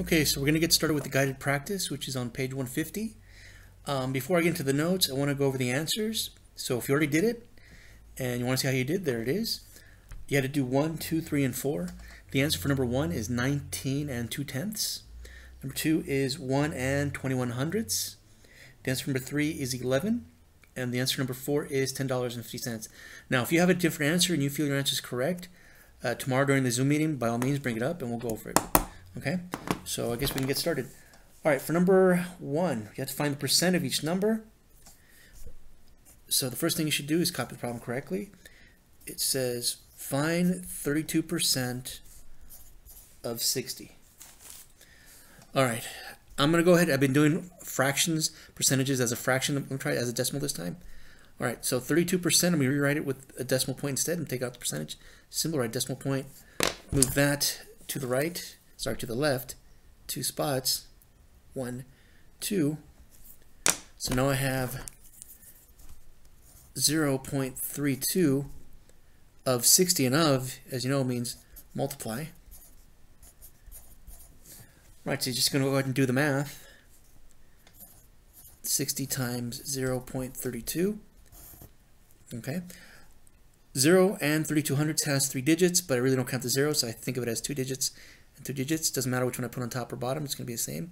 Okay, so we're going to get started with the guided practice, which is on page 150. Um, before I get into the notes, I want to go over the answers. So if you already did it, and you want to see how you did, there it is. You had to do 1, 2, 3, and 4. The answer for number 1 is 19 and 2 tenths. Number 2 is 1 and 21 hundredths. The answer number 3 is 11. And the answer number 4 is $10.50. Now, if you have a different answer and you feel your answer is correct, uh, tomorrow during the Zoom meeting, by all means, bring it up and we'll go over it. Okay, so I guess we can get started. All right, for number one, you have to find the percent of each number. So the first thing you should do is copy the problem correctly. It says find 32% of 60. All right, I'm to go ahead. I've been doing fractions, percentages as a fraction. I'm to try it as a decimal this time. All right, so 32%, I'm to rewrite it with a decimal point instead and take out the percentage. Symbol, right, decimal point. Move that to the right start to the left, two spots, one, two. So now I have 0.32 of 60 and of, as you know, means multiply. Right, so you're just going to go ahead and do the math. 60 times 0.32. Okay. 0 and 32 hundredths has three digits, but I really don't count the zero, so I think of it as two digits and two digits. Doesn't matter which one I put on top or bottom, it's going to be the same.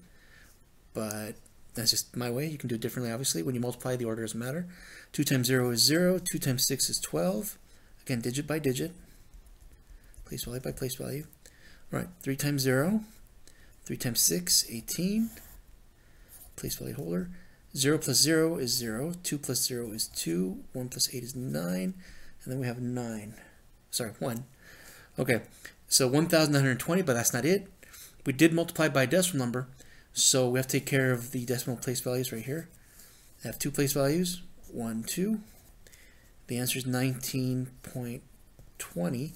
But that's just my way. You can do it differently, obviously. When you multiply, the order doesn't matter. 2 times 0 is 0. 2 times 6 is 12. Again, digit by digit. Place value by place value. All right, 3 times 0. 3 times 6, 18. Place value holder. 0 plus 0 is 0. 2 plus 0 is 2. 1 plus 8 is 9. And then we have 9. Sorry, 1. Okay, so 1,920, but that's not it. We did multiply by a decimal number, so we have to take care of the decimal place values right here. I have two place values, 1, 2. The answer is 19.20,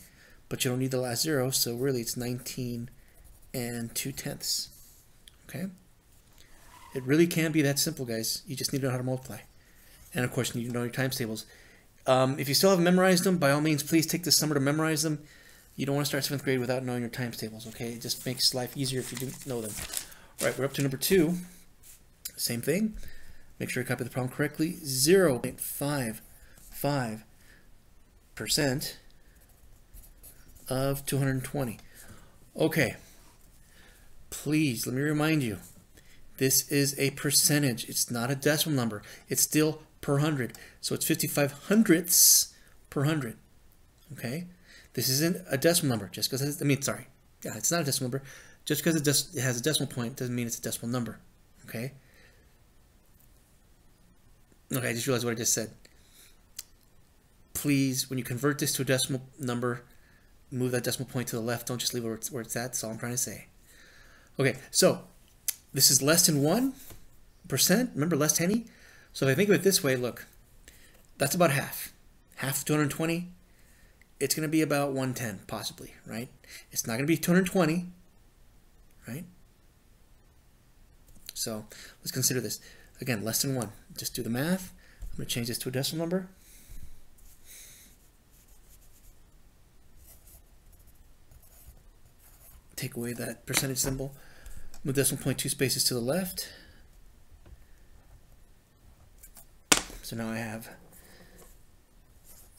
but you don't need the last zero, so really it's 19 and 2 tenths. Okay? It really can be that simple, guys. You just need to know how to multiply. And of course, you need to know your times tables. Um, if you still haven't memorized them, by all means, please take this summer to memorize them. You don't want to start seventh grade without knowing your times tables, okay? It just makes life easier if you do know them. All right, we're up to number two. Same thing. Make sure you copy the problem correctly. 0.55% of 220. Okay. Please, let me remind you, this is a percentage. It's not a decimal number. It's still per hundred. So it's 55 hundredths per hundred. Okay? This isn't a decimal number just because I mean, sorry, yeah, it's not a decimal number. Just because it, it has a decimal point doesn't mean it's a decimal number, okay? Okay, I just realized what I just said. Please, when you convert this to a decimal number, move that decimal point to the left. Don't just leave it where it's, where it's at. That's all I'm trying to say. Okay, so this is less than 1%. Remember, less than So if I think of it this way, look, that's about half. Half of 220 it's going to be about 110 possibly, right? It's not going to be 220, right? So let's consider this. Again, less than 1. Just do the math. I'm going to change this to a decimal number. Take away that percentage symbol. Move decimal point two spaces to the left. So now I have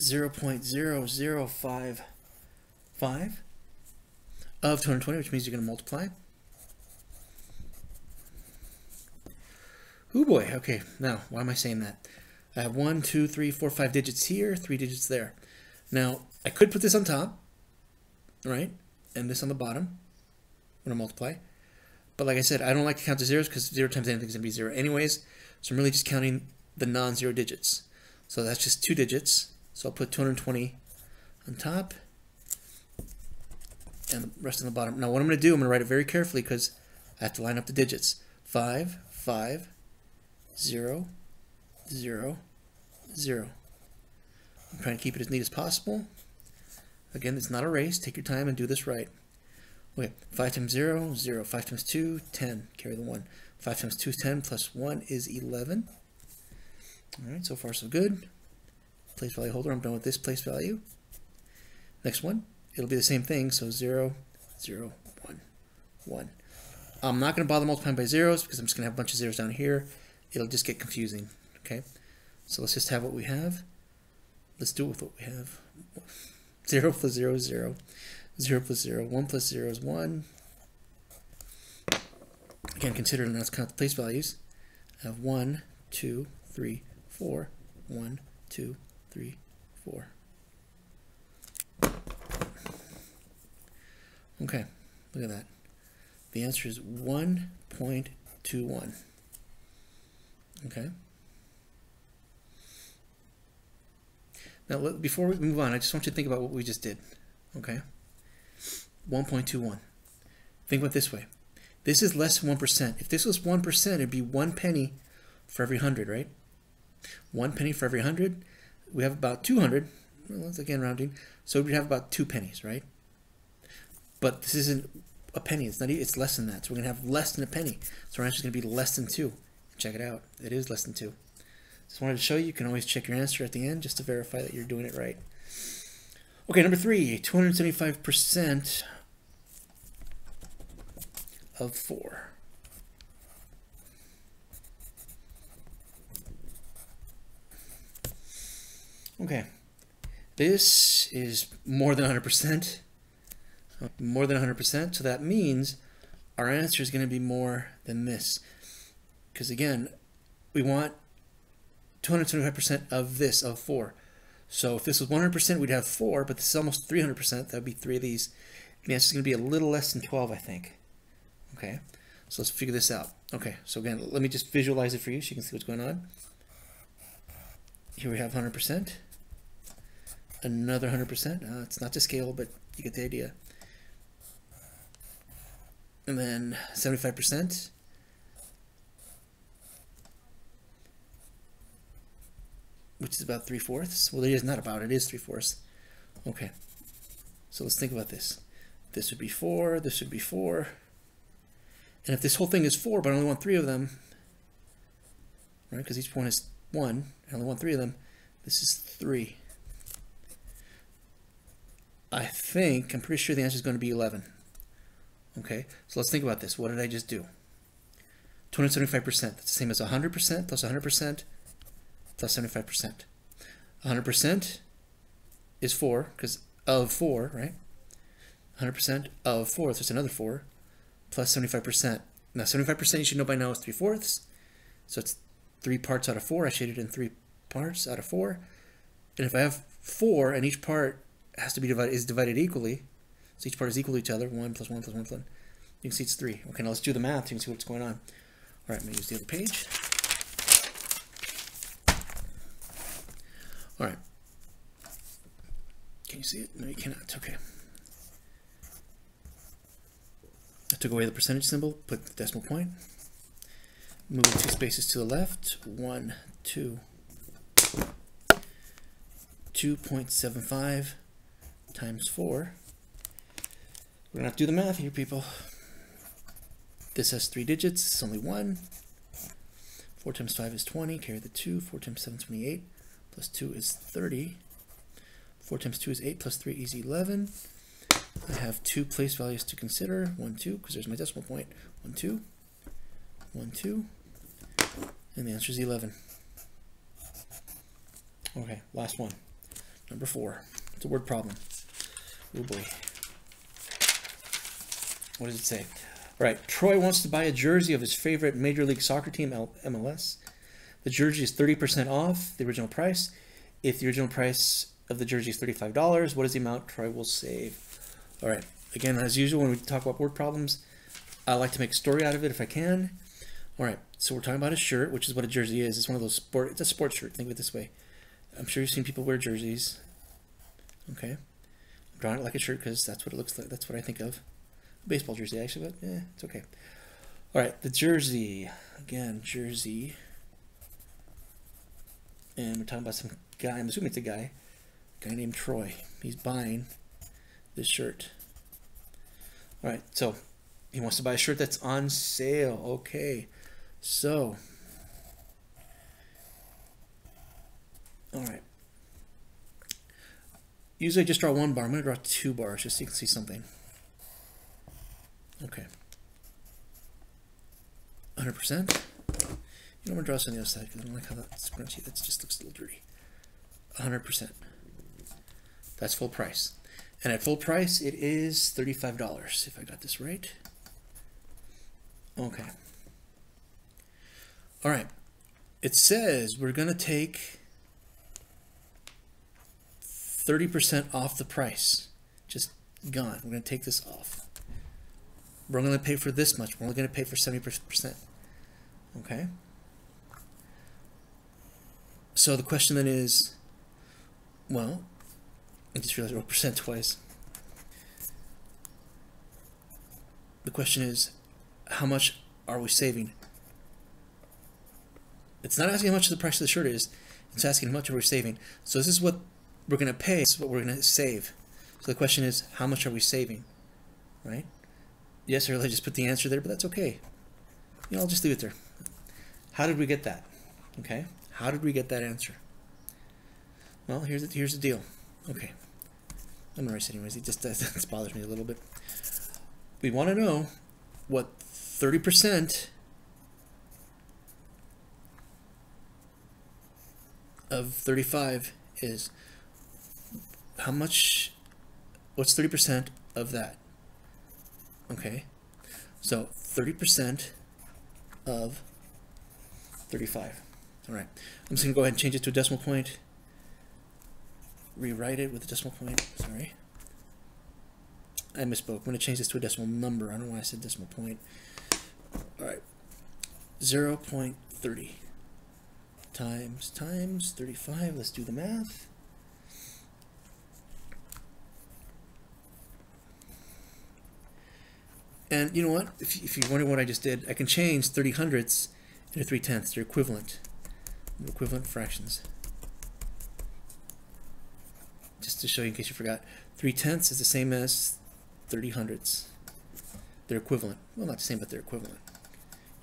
0.0055 of 220, which means you're going to multiply. Oh boy, okay, now, why am I saying that? I have one, two, three, four, five digits here, three digits there. Now, I could put this on top, right, and this on the bottom when I multiply. But like I said, I don't like to count the zeros because zero times anything is going to be zero anyways. So I'm really just counting the non-zero digits. So that's just two digits. So I'll put 220 on top and the rest on the bottom. Now what I'm going to do, I'm going to write it very carefully because I have to line up the digits. 5, 5, 0, 0, 0. I'm trying to keep it as neat as possible. Again, it's not a race. Take your time and do this right. Okay, 5 times 0, 0. 5 times 2, 10. Carry the 1. 5 times 2 is 10, plus 1 is 11. All right, so far so good place value holder. I'm done with this place value. Next one, it'll be the same thing. So 0, 0, 1, 1. I'm not going to bother multiplying by zeros because I'm just going to have a bunch of zeros down here. It'll just get confusing. Okay, so let's just have what we have. Let's do it with what we have. 0 plus 0 is 0. 0 plus 0. 1 plus 0 is 1. Again, consider let's count the place values. I have 1, 2, 3, 4. 1, 2, 3, 4. Okay, look at that. The answer is 1.21. Okay. Now, before we move on, I just want you to think about what we just did. Okay. 1.21. Think about this way. This is less than 1%. If this was 1%, it'd be one penny for every 100, right? One penny for every 100. We have about 200. Well, that's again rounding. So we have about two pennies, right? But this isn't a penny. It's not. It's less than that. So we're gonna have less than a penny. So our answer is gonna be less than two. Check it out. It is less than two. Just wanted to show you. You can always check your answer at the end just to verify that you're doing it right. Okay, number three, 275% of four. Okay, this is more than 100% more than 100%. So that means our answer is going to be more than this. Because again, we want 225% of this, of 4. So if this was 100%, we'd have 4, but this is almost 300%. That would be 3 of these. The answer is going to be a little less than 12, I think. Okay, so let's figure this out. Okay, so again, let me just visualize it for you so you can see what's going on. Here we have 100%. Another 100%. Uh, it's not to scale, but you get the idea and then 75%. Which is about 3 fourths. Well, it is not about, it is 3 fourths. Okay, so let's think about this. This would be 4, this would be 4. And if this whole thing is 4, but I only want 3 of them, right, because each one is 1, I only want 3 of them, this is 3. I think, I'm pretty sure the answer is going to be 11. Okay, so let's think about this. What did I just do? 275%. That's the same as 100% plus 100% plus 75%. 100% is 4, because of 4, right? 100% of 4, so it's another 4, plus 75%. Now, 75% you should know by now is 3 fourths. So it's 3 parts out of 4. I shaded in 3 parts out of 4. And if I have 4 and each part has to be divided is divided equally, so each part is equal to each other. 1 plus 1 plus 1 plus 1. You can see it's 3. Okay, now let's do the math. You can see what's going on. All right, I'm to use the other page. All right. Can you see it? No, you cannot. Okay. I took away the percentage symbol, put the decimal point. Move two spaces to the left. 1, 2, 2.75 times 4 we're gonna have to do the math here, people. This has three digits, it's only one. Four times five is 20, carry the two. Four times seven is 28, plus two is 30. Four times two is eight, plus three is 11. I have two place values to consider. One, two, because there's my decimal point. 1, 2. 1, 2. and the answer is 11. Okay, last one. Number four. It's a word problem. Oh boy. What does it say? All right, Troy wants to buy a jersey of his favorite Major League Soccer team, MLS. The jersey is 30% off the original price. If the original price of the jersey is $35, what is the amount Troy will save? All right, again, as usual, when we talk about word problems, I like to make a story out of it if I can. All right, so we're talking about a shirt, which is what a jersey is. It's one of those sport, it's a sports shirt, think of it this way. I'm sure you've seen people wear jerseys. Okay, drawing it like a shirt because that's what it looks like. That's what I think of baseball jersey actually, but yeah, it's okay. All right, the jersey again, jersey, and we're talking about some guy. I'm assuming it's a guy, a guy named Troy. He's buying this shirt. All right, so he wants to buy a shirt that's on sale. Okay, so all right. Usually I just draw one bar. I'm going to draw two bars just so you can see something. Okay. 100%. You know, I'm going to draw this on the other side because I don't like how that's scrunchy. That just looks a little dirty. 100%. That's full price. And at full price, it is $35, if I got this right. Okay. All right. It says we're going to take 30% off the price. Just gone. We're going to take this off. We're only going to pay for this much. We're only going to pay for 70%. Okay? So the question then is, well, I just realized I wrote percent twice. The question is, how much are we saving? It's not asking how much the price of the shirt is. It's asking how much are we saving. So this is what we're going to pay. What we're going to save. So the question is, how much are we saving? Right? Yes, or I just put the answer there, but that's okay. You know, I'll just leave it there. How did we get that? Okay. How did we get that answer? Well, here's the, here's the deal. Okay. I'm it anyways. It just bothers me a little bit. We want to know what 30% of 35 is. How much? What's 30% of that? Okay. So 30% of 35. All right. I'm just to go ahead and change it to a decimal point. Rewrite it with a decimal point. Sorry. I misspoke. I'm going to change this to a decimal number. I don't know why I said decimal point. All right. 0 0.30 times times 35. Let's do the math. And you know what? If, if you wonder what I just did, I can change 30 hundredths into 3 tenths. They're equivalent. They're equivalent fractions. Just to show you in case you forgot. 3 tenths is the same as 30 hundredths. They're equivalent. Well, not the same, but they're equivalent.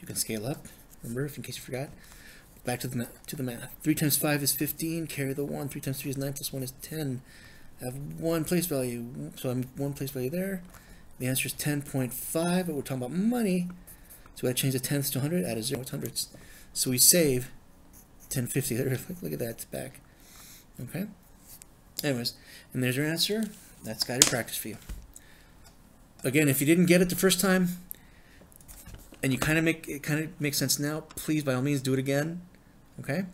You can scale up. Remember, if in case you forgot. Back to the. To the math. 3 times 5 is 15. Carry the 1. 3 times 3 is 9 plus 1 is 10. I have one place value. So I'm one place value there. The answer is 10.5, but we're talking about money. So I change the tenths to 100, add a zero to hundreds. So we save 1050. Look at that, it's back. Okay? Anyways, and there's your answer. That's guided practice for you. Again, if you didn't get it the first time, and you kind of make it kind of makes sense now, please by all means do it again. Okay?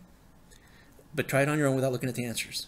But try it on your own without looking at the answers.